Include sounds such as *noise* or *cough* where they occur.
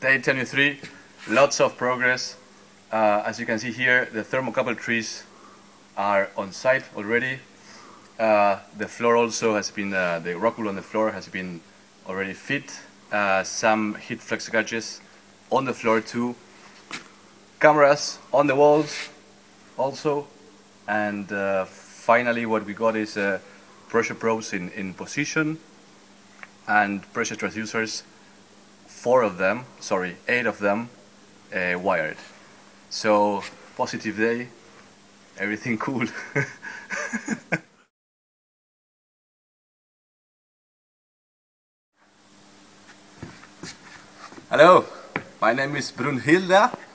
Day 23, lots of progress. Uh, as you can see here, the thermocouple trees are on site already. Uh, the floor also has been, uh, the rock wool on the floor has been already fit. Uh, some heat flux gauges on the floor too. Cameras on the walls also. And uh, finally what we got is uh, pressure probes in, in position and pressure transducers, four of them, sorry, eight of them uh, wired. So positive day, everything *laughs* cool. Hello, my name is Brunhilda